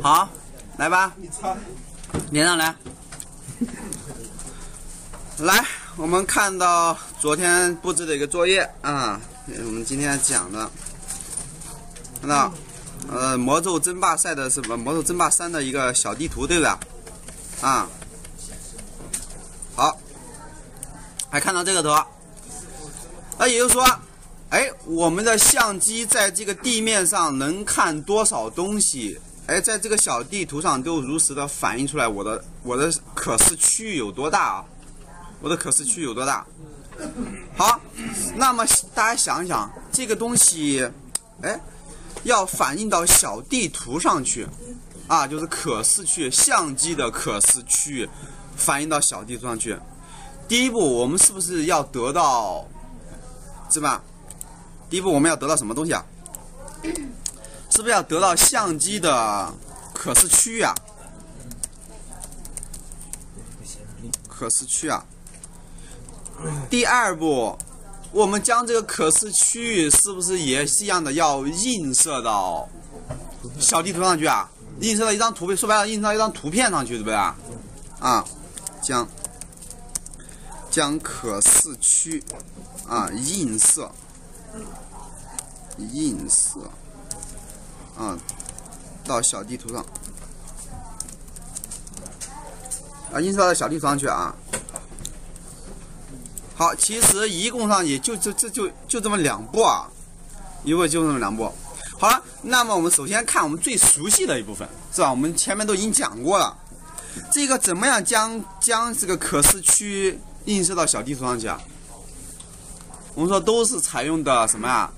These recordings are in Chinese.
好，来吧，连上来。来，我们看到昨天布置的一个作业啊，我们今天讲的，看到呃魔咒争霸赛的什么魔咒争霸三的一个小地图，对不对？啊，好，还看到这个图，那也就是说，哎，我们的相机在这个地面上能看多少东西？哎，在这个小地图上都如实的反映出来我的我的可视区域有多大啊？我的可视区有多大？好，那么大家想一想，这个东西，哎，要反映到小地图上去，啊，就是可视区相机的可视区域反映到小地图上去。第一步，我们是不是要得到，是吧？第一步，我们要得到什么东西啊？是不是要得到相机的可视区域啊？可视区啊？第二步，我们将这个可视区域是不是也是一样的，要映射到小地图上去啊？映射到一张图片，说白了，映射到一张图片上去，对不对啊？啊，将将可视区啊映射映射啊到小地图上啊，映射到小地图上去啊。好，其实一共上也就这这就就这么两步啊，一共就这么两步。好了，那么我们首先看我们最熟悉的一部分，是吧？我们前面都已经讲过了，这个怎么样将将这个可视区映射到小地图上去啊？我们说都是采用的什么呀？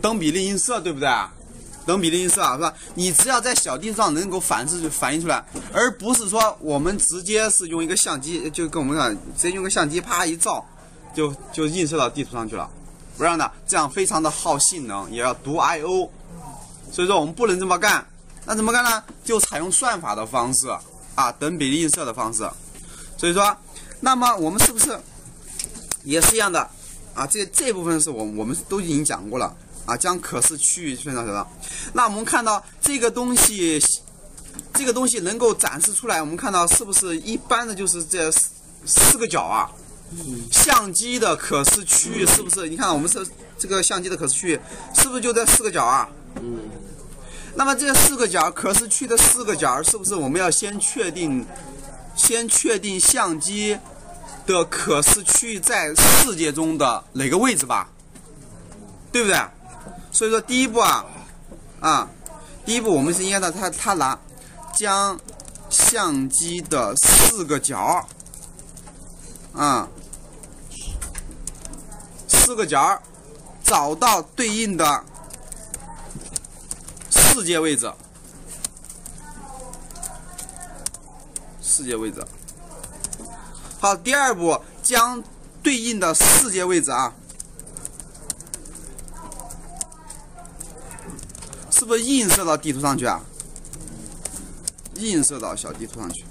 等比例映射，对不对？等比例映射啊，是吧？你只要在小地上能够反射反映出来，而不是说我们直接是用一个相机，就跟我们讲，直接用个相机啪一照。就就映射到地图上去了，不让的，这样非常的耗性能，也要读 I/O，所以说我们不能这么干。那怎么干呢？就采用算法的方式啊，等比例映射的方式。所以说，那么我们是不是也是一样的啊？这这部分是我我们都已经讲过了啊，将可视区域分成什么？那我们看到这个东西，这个东西能够展示出来，我们看到是不是一般的就是这四个角啊？相机的可视区域是不是？你看，我们是这个相机的可视区域，是不是就这四个角啊？嗯。那么这四个角可视区的四个角，是不是我们要先确定，先确定相机的可视区域在世界中的哪个位置吧？对不对？所以说第一步啊，啊，第一步我们是应该的，他他拿将相机的四个角，啊。四个角找到对应的世界位置，世界位置。好，第二步将对应的世界位置啊，是不是映射到地图上去啊？映射到小地图上去。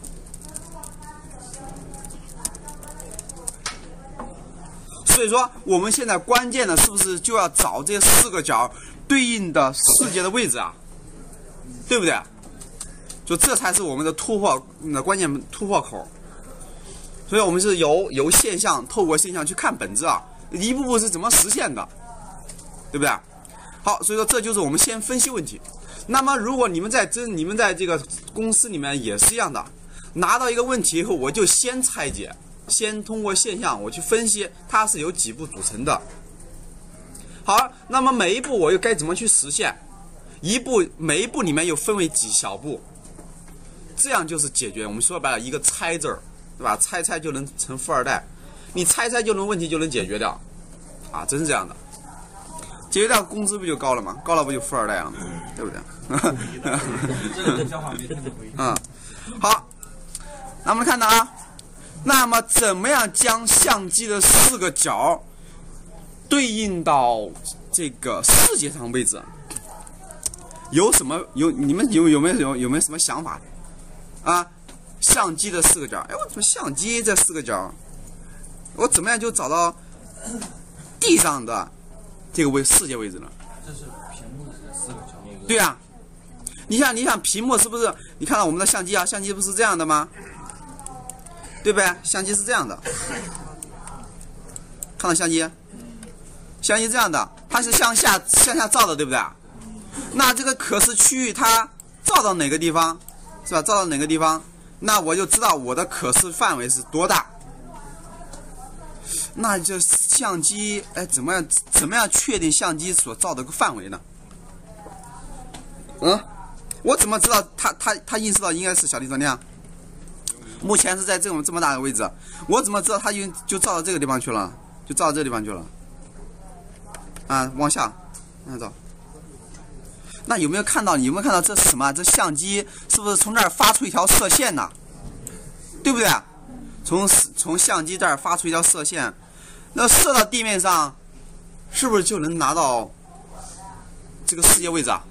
所以说，我们现在关键的是不是就要找这四个角对应的世界的位置啊？对不对？就这才是我们的突破的关键突破口。所以我们是由由现象透过现象去看本质啊，一步步是怎么实现的，对不对？好，所以说这就是我们先分析问题。那么如果你们在真你们在这个公司里面也是一样的，拿到一个问题以后，我就先拆解。先通过现象我去分析它是由几步组成的。好，那么每一步我又该怎么去实现？一步每一步里面又分为几小步，这样就是解决。我们说白了，一个猜字儿，对吧？猜猜就能成富二代，你猜猜就能问题就能解决掉，啊，真是这样的。解决掉工资不就高了吗？高了不就富二代了吗？对不对？嗯，好，那我们看到啊。那么，怎么样将相机的四个角对应到这个世界上位置？有什么有你们有有没有有有没有什么想法啊？相机的四个角，哎，我怎么相机这四个角，我怎么样就找到地上的这个位世界位置呢？这是屏幕的四个角。对啊，你想，你想屏幕是不是？你看到我们的相机啊，相机不是这样的吗？对不对？相机是这样的，看到相机，相机这样的，它是向下向下照的，对不对？那这个可视区域它照到哪个地方，是吧？照到哪个地方，那我就知道我的可视范围是多大。那这相机，哎，怎么样？怎么样确定相机所照的个范围呢？嗯，我怎么知道它它它映射到应该是小地方呢？目前是在这种这么大的位置，我怎么知道它就就照到这个地方去了？就照到这个地方去了？啊，往下，往下照。那有没有看到？你有没有看到这是什么？这相机是不是从这儿发出一条射线呢？对不对？从从相机这儿发出一条射线，那射到地面上，是不是就能拿到这个世界位置啊？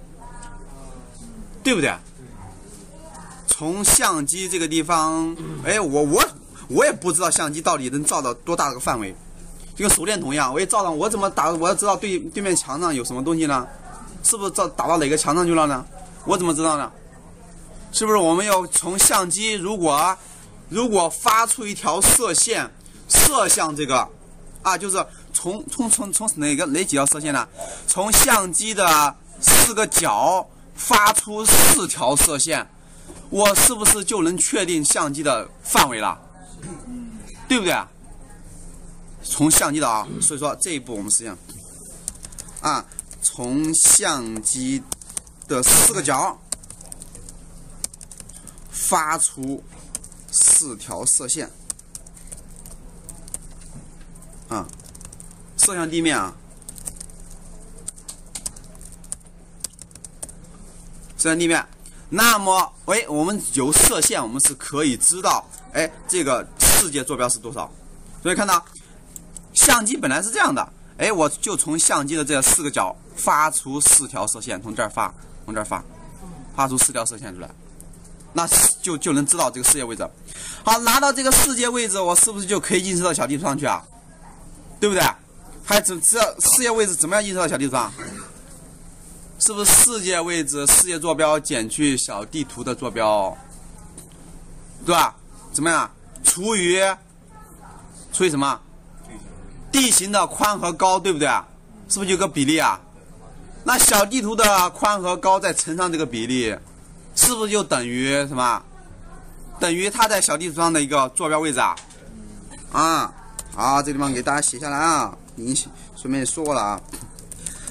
对不对？从相机这个地方，哎，我我我也不知道相机到底能照到多大个范围，就跟手电筒一样，我也照到，我怎么打？我要知道对对面墙上有什么东西呢？是不是照打到哪个墙上去了呢？我怎么知道呢？是不是我们要从相机如果如果发出一条射线射向这个啊，就是从从从从哪个哪几条射线呢？从相机的四个角发出四条射线，我是不是就能确定相机的范围了？对不对啊？从相机的啊，所以说这一步我们实际上啊。从相机的四个角发出四条射线，啊，射向地面啊，射向地面。那么，喂，我们由射线，我们是可以知道，哎，这个世界坐标是多少？所以看到相机本来是这样的。哎，我就从相机的这四个角发出四条射线，从这儿发，从这儿发，发出四条射线出来，那就就能知道这个世界位置。好，拿到这个世界位置，我是不是就可以映射到小地图上去啊？对不对？还怎知道世界位置怎么样映射到小地图上？是不是世界位置、世界坐标减去小地图的坐标，对吧？怎么样？除以除以什么？地形的宽和高，对不对？是不是有个比例啊？那小地图的宽和高再乘上这个比例，是不是就等于什么？等于它在小地图上的一个坐标位置啊？啊，好，这地方给大家写下来啊。您顺便说过了啊，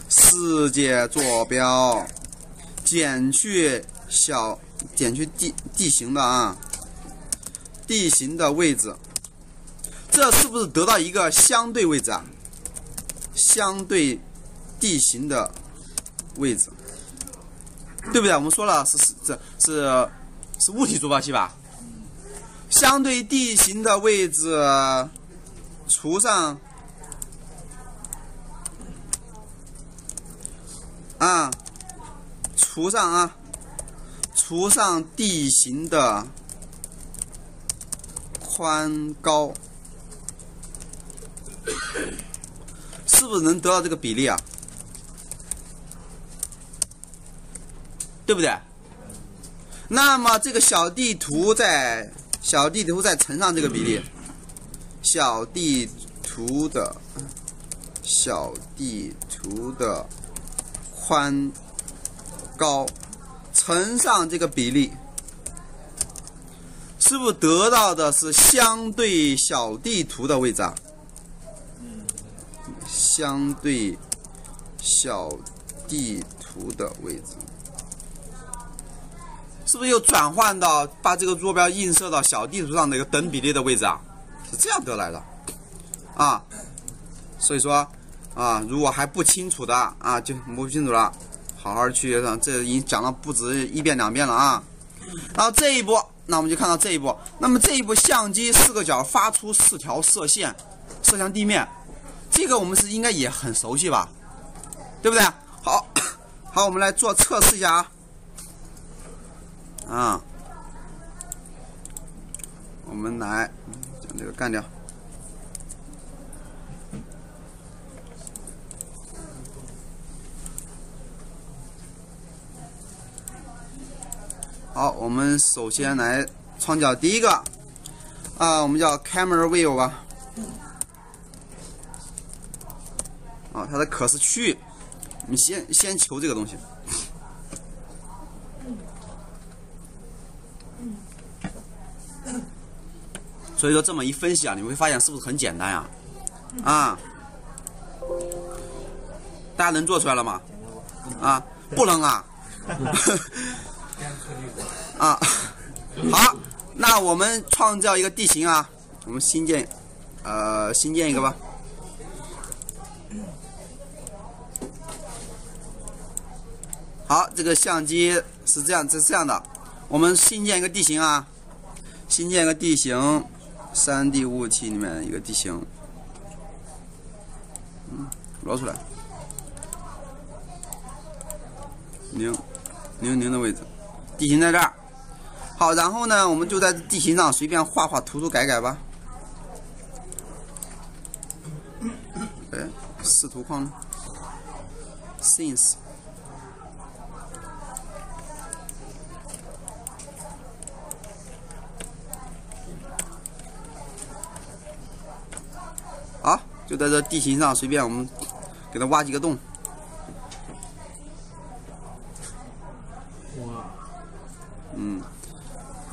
世界坐标减去小减去地地形的啊，地形的位置。这是不是得到一个相对位置啊？相对地形的位置，对不对？我们说了是是这是是物体坐标系吧？相对地形的位置除上啊，除上啊，除上地形的宽高。是不是能得到这个比例啊？对不对？那么这个小地图在小地图再乘上这个比例，小地图的小地图的宽高乘上这个比例，是不是得到的是相对小地图的位置啊？相对小地图的位置，是不是又转换到把这个坐标映射到小地图上的一个等比例的位置啊？是这样得来的啊。所以说啊，如果还不清楚的啊，就摸不清楚了，好好去上，这已经讲了不止一遍两遍了啊。然后这一步，那我们就看到这一步。那么这一步，相机四个角发出四条射线，射向地面。这个我们是应该也很熟悉吧，对不对？好，好，我们来做测试一下啊，啊，我们来这个干掉。好，我们首先来创建第一个啊，我们叫 camera view 吧。啊，它的可视区域，我们先先求这个东西。所以说这么一分析啊，你会发现是不是很简单呀？啊，大家能做出来了吗？啊，不能啊。啊，好，那我们创造一个地形啊，我们新建，呃，新建一个吧。好，这个相机是这样，是这样的，我们新建一个地形啊，新建一个地形。三 D 物体里面一个地形，嗯，捞出来，零零零的位置，地形在这儿。好，然后呢，我们就在地形上随便画画、涂涂改改吧。哎，视图框呢？Since。就在这地形上，随便我们给它挖几个洞。哇，嗯，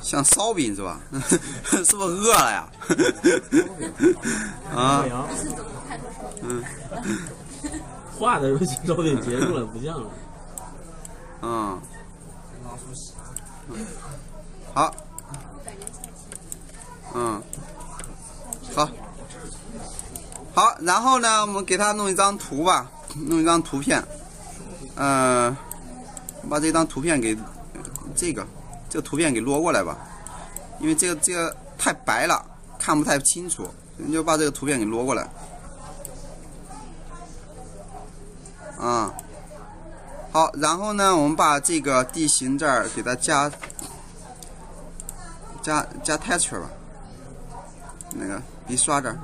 像烧饼是吧？是不是饿了呀？啊，嗯，画的时候烧饼结束了，不像了。嗯，好，嗯，好。好，然后呢，我们给他弄一张图吧，弄一张图片，嗯，把这张图片给这个这个图片给摞过来吧，因为这个这个太白了，看不太清楚，你就把这个图片给摞过来，啊，好，然后呢，我们把这个地形这儿给它加加加 texture 吧，那个笔刷这儿。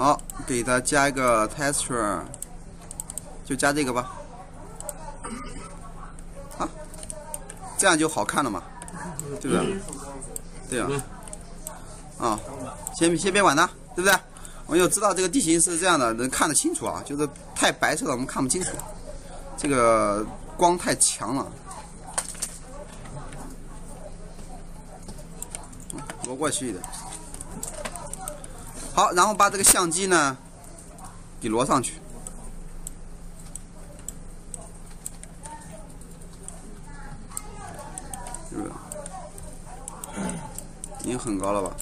好，给它加一个 texture，就加这个吧。啊，这样就好看了嘛，对不对？对啊。啊，先先别管它，对不对？我们就知道这个地形是这样的，能看得清楚啊。就是太白色了，我们看不清楚。这个光太强了。挪过去一点。好，然后把这个相机呢给摞上去，是不是？已经很高了吧？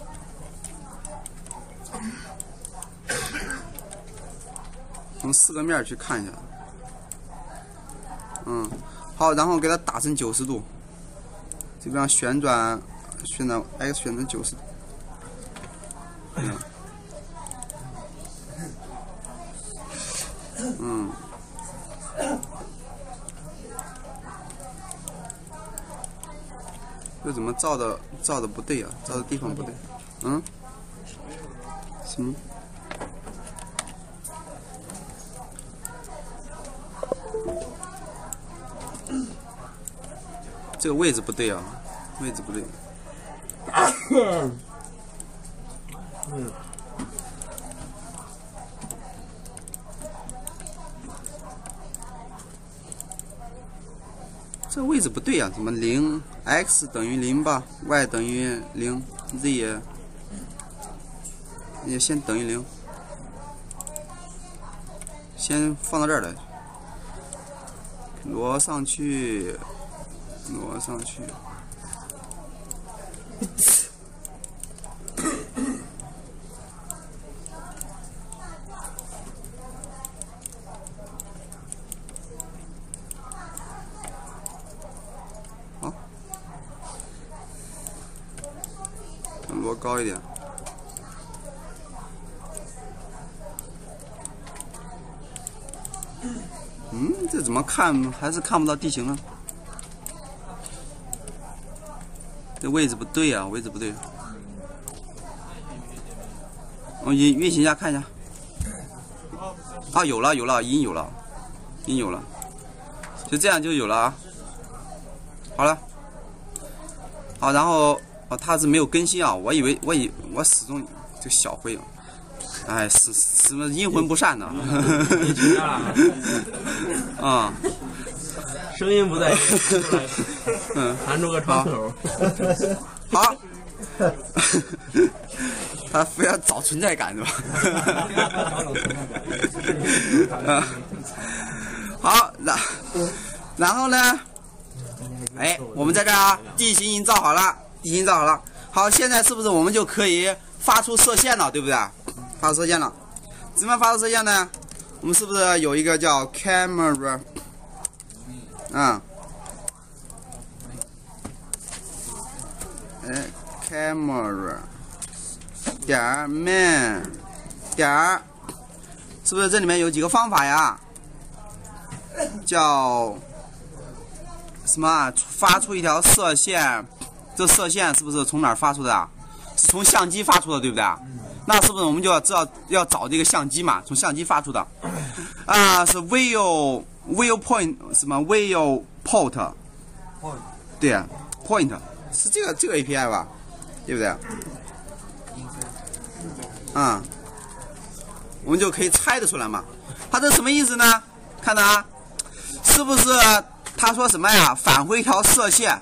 从四个面去看一下。嗯，好，然后给它打成九十度，基本上旋转，旋转 X 旋转九十度。嗯，照的照的不对啊？照的地方不对。嗯？什么？这个位置不对啊，位置不对。嗯。这位置不对呀，怎么零 x 等于零吧，y 等于零，z 也也先等于零，先放到这儿来，挪上去，挪上去。摞高一点。嗯，这怎么看还是看不到地形呢？这位置不对啊，位置不对。我运运行一下看一下。啊，有了有了，已经有了，已经有了。就这样就有了啊。好了，好，然后哦，它是没有更新啊，我以为我以我始终就小灰，哎，什什么阴魂不散呢？啊，声音不在，嗯，弹出个窗口。好，他非要找存在感是吧？嗯，好，然然后呢？哎，我们在这儿啊，地形已经造好了，已经造好了。好，现在是不是我们就可以发出射线了，对不对？发出射线了，怎么发出射线呢？我们是不是有一个叫 camera？啊、哎，camera 点 man 点，是不是这里面有几个方法呀？叫什么啊？发出一条射线，这射线是不是从哪儿发出的啊？是从相机发出的，对不对？那是不是我们就要知道要找这个相机嘛？从相机发出的啊，是 view view point 什么 view port，对啊，point 是这个这个 API 吧？对不对？啊、我们就可以猜得出来嘛。它这什么意思呢？看到啊，是不是他说什么呀？返回一条射线。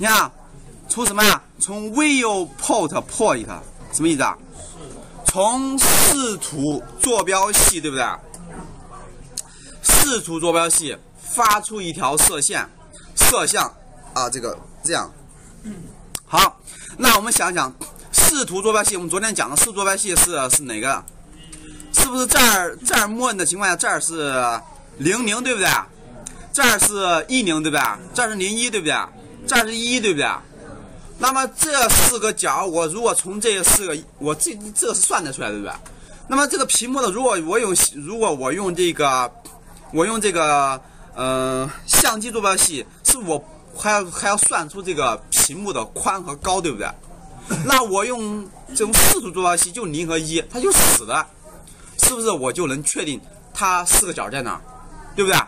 你看，从什么呀？从 view port point 什么意思啊？从视图坐标系，对不对？视图坐标系发出一条射线，射向啊，这个这样。好，那我们想想，视图坐标系，我们昨天讲的视坐标系是是哪个？是不是这儿这儿默认的情况下，这儿是零零，对不对？这儿是一零，对不对？这儿是零一，对不对？这儿是一，对不对？那么这四个角，我如果从这四个，我这这是算得出来，对不对？那么这个屏幕的，如果我用如果我用这个，我用这个呃相机坐标系，是我还要还要算出这个屏幕的宽和高，对不对？那我用这种视图坐标系就零和一，它就死的，是不是我就能确定它四个角在哪儿，对不对？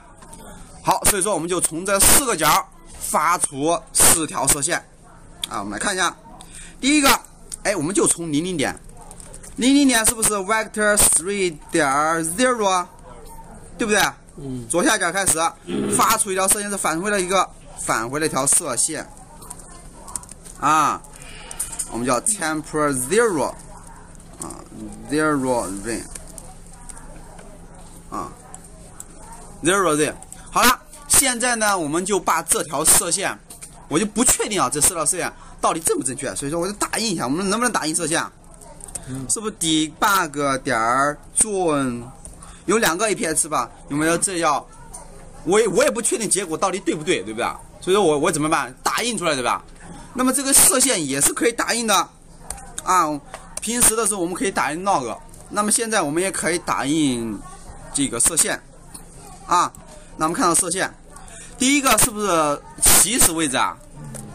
好，所以说我们就从这四个角发出四条射线。啊，我们来看一下，第一个，哎，我们就从零零点，零零点是不是 vector three 点 zero 啊？对不对？嗯，左下角开始发出一条射线，是返回了一个返回了一条射线。啊，我们叫 temper zero 啊，zero ring 啊，zero ring。好了，现在呢，我们就把这条射线，我就不确定啊，这四条射线到底正不正确，所以说我就打印一下，我们能不能打印射线啊？是不是 debug 点儿 zone 有两个 API 是吧？有没有这要？我也我也不确定结果到底对不对，对不对？所以说我我怎么办？打印出来对吧？那么这个射线也是可以打印的啊。平时的时候我们可以打印 log，那么现在我们也可以打印这个射线啊。那我们看到射线，第一个是不是起始位置啊？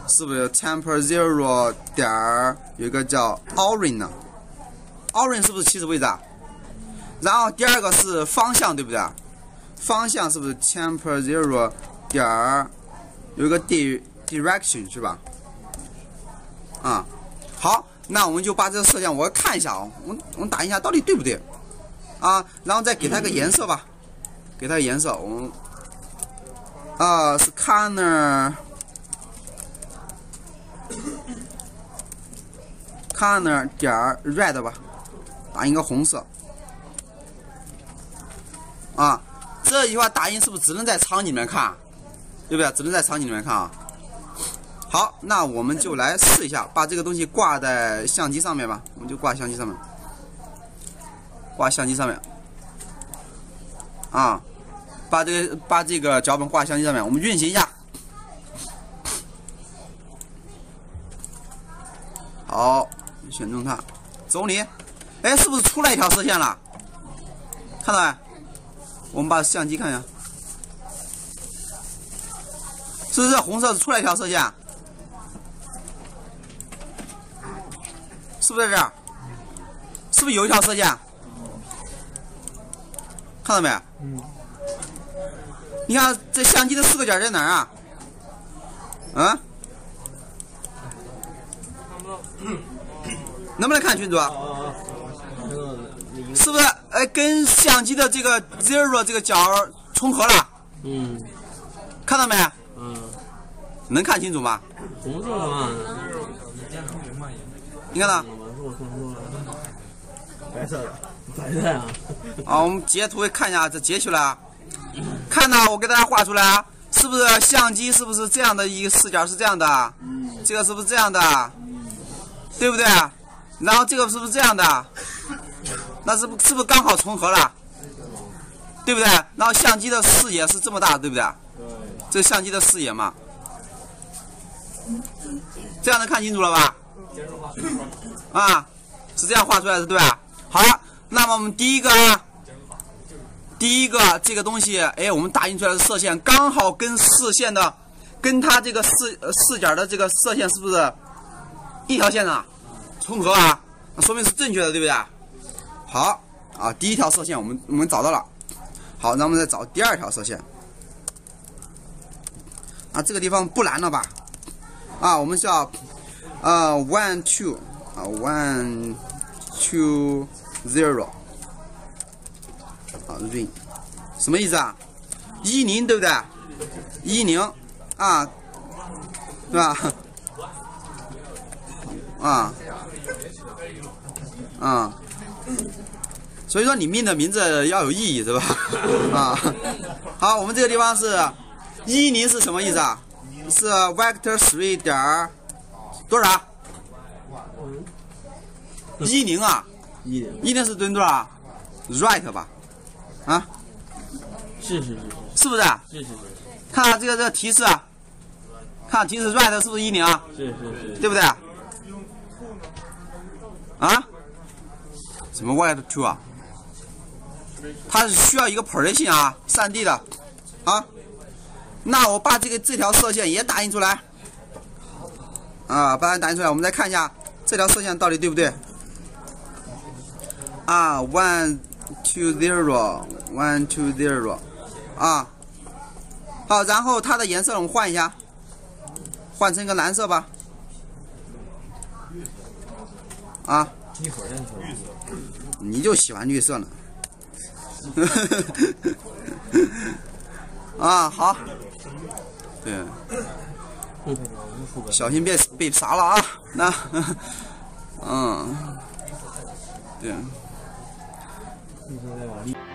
是不是 temper zero 点儿有一个叫 orin 呢？orin 是不是起始位置啊？然后第二个是方向，对不对？方向是不是 temper zero 点儿有一个 di direction 是吧？啊，好，那我们就把这个射线我看一下啊，我我们打印一下到底对不对啊？然后再给它个颜色吧，给它颜色，我们啊是 color color 点 red 吧，打印个红色。啊，这句话打印是不是只能在场景里面看，对不对？只能在场景里面看啊。好，那我们就来试一下，把这个东西挂在相机上面吧。我们就挂相机上面，挂相机上面。啊，把这个把这个脚本挂相机上面，我们运行一下。好，选中它，走你。哎，是不是出来一条射线了？看到没？我们把相机看一下，是不是红色出来一条射线？是不是在这儿？是不是有一条射线？看到没？嗯。你看这相机的四个角在哪儿啊？啊？能不能看清楚啊？是不是？哎，跟相机的这个 zero 这个角重合了？嗯。看到没？嗯。能看清楚吗？红色的嘛。你看呢？白色的，白色啊。啊，我们截图看一下，这截取了。看到我给大家画出来，是不是相机？是不是这样的一个视角？是这样的。这个是不是这样的？对不对？然后这个是不是这样的？那是不是不是刚好重合了？对不对？然后相机的视野是这么大，对不对？这相机的视野嘛，这样能看清楚了吧？啊，是这样画出来的，对吧？好了，那么我们第一个，第一个这个东西，哎，我们打印出来的射线刚好跟视线的，跟它这个视视角的这个射线是不是一条线呢？重合啊，那说明是正确的，对不对？好啊，第一条射线我们我们找到了。好，那我们再找第二条射线。啊，这个地方不难了吧？啊，我们叫呃 one two 啊 one two zero 啊 ring 什么意思啊？一零对不对？一零啊，对吧？啊。啊，所以说你命的名字要有意义，是吧？啊，好，我们这个地方是一零是什么意思啊？是 vector three 点多少？一零啊？一零一零是蹲多少？right 吧？啊？是是是是，是不是？是是是。看看这个这个提示啊，看提示 right 是不是一零啊？是是是，对不对？啊？什么 white two 啊？它是需要一个 position 啊，3D 的啊。那我把这个这条射线也打印出来啊，把它打印出来。我们再看一下这条射线到底对不对啊？one two zero one two zero 啊。好，然后它的颜色我们换一下，换成一个蓝色吧。啊。你就喜欢绿色呢，啊好，对，小心别被杀了啊！那，嗯，对。一直在